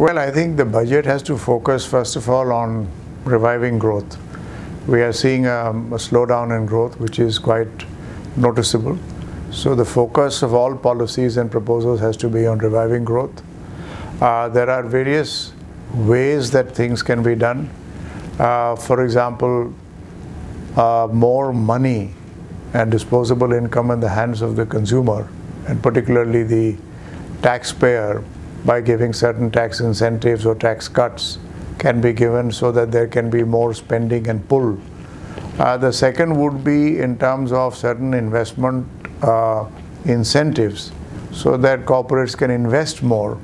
Well, I think the budget has to focus first of all on reviving growth. We are seeing a, a slowdown in growth, which is quite noticeable. So the focus of all policies and proposals has to be on reviving growth. Uh, there are various ways that things can be done. Uh, for example, uh, more money and disposable income in the hands of the consumer, and particularly the taxpayer, by giving certain tax incentives or tax cuts can be given so that there can be more spending and pull. Uh, the second would be in terms of certain investment uh, incentives so that corporates can invest more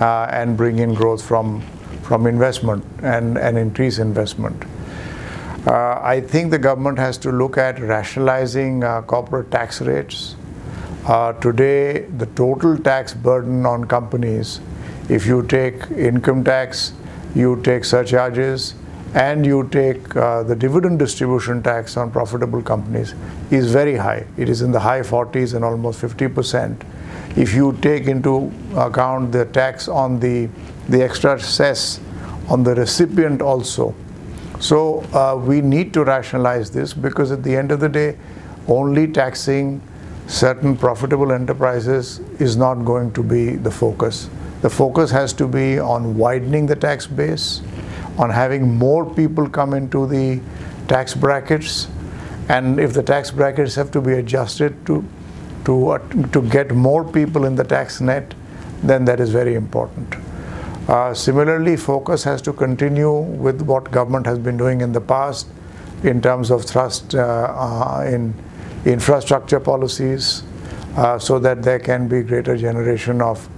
uh, and bring in growth from, from investment and, and increase investment. Uh, I think the government has to look at rationalizing uh, corporate tax rates. Uh, today, the total tax burden on companies, if you take income tax, you take surcharges, and you take uh, the dividend distribution tax on profitable companies is very high. It is in the high 40s and almost 50%. If you take into account the tax on the, the extra cess on the recipient also. So uh, we need to rationalize this because at the end of the day, only taxing certain profitable enterprises is not going to be the focus. The focus has to be on widening the tax base, on having more people come into the tax brackets and if the tax brackets have to be adjusted to to uh, to get more people in the tax net then that is very important uh, similarly focus has to continue with what government has been doing in the past in terms of thrust uh, uh in infrastructure policies uh, so that there can be greater generation of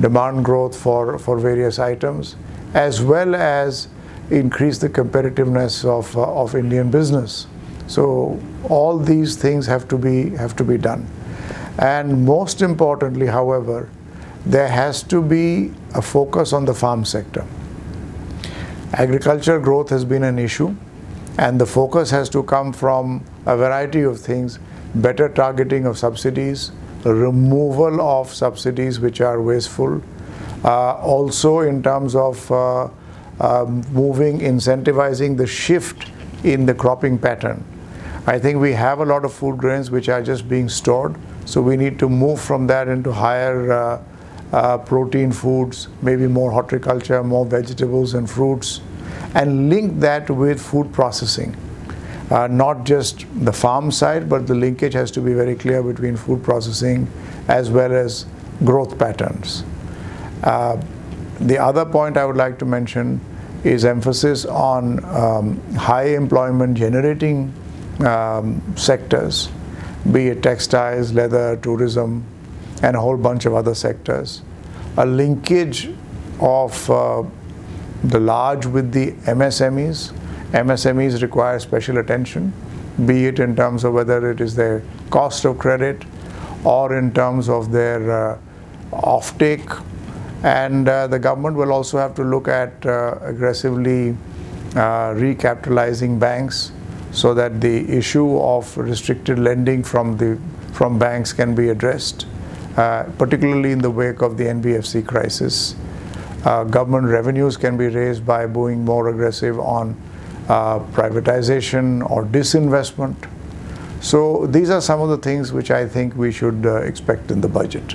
demand growth for for various items as well as increase the competitiveness of, uh, of Indian business. So all these things have to be have to be done. And most importantly, however, there has to be a focus on the farm sector. Agriculture growth has been an issue and the focus has to come from a variety of things, better targeting of subsidies, removal of subsidies which are wasteful, uh, also in terms of uh, um, moving, incentivizing the shift in the cropping pattern. I think we have a lot of food grains which are just being stored, so we need to move from that into higher uh, uh, protein foods, maybe more horticulture, more vegetables and fruits, and link that with food processing. Uh, not just the farm side, but the linkage has to be very clear between food processing as well as growth patterns. Uh, the other point I would like to mention is emphasis on um, high employment generating um, sectors, be it textiles, leather, tourism, and a whole bunch of other sectors. A linkage of uh, the large with the MSMEs. MSMEs require special attention, be it in terms of whether it is their cost of credit or in terms of their uh, offtake and uh, the government will also have to look at uh, aggressively uh, recapitalizing banks so that the issue of restricted lending from the from banks can be addressed, uh, particularly in the wake of the NBFC crisis. Uh, government revenues can be raised by being more aggressive on uh, privatization or disinvestment. So these are some of the things which I think we should expect in the budget.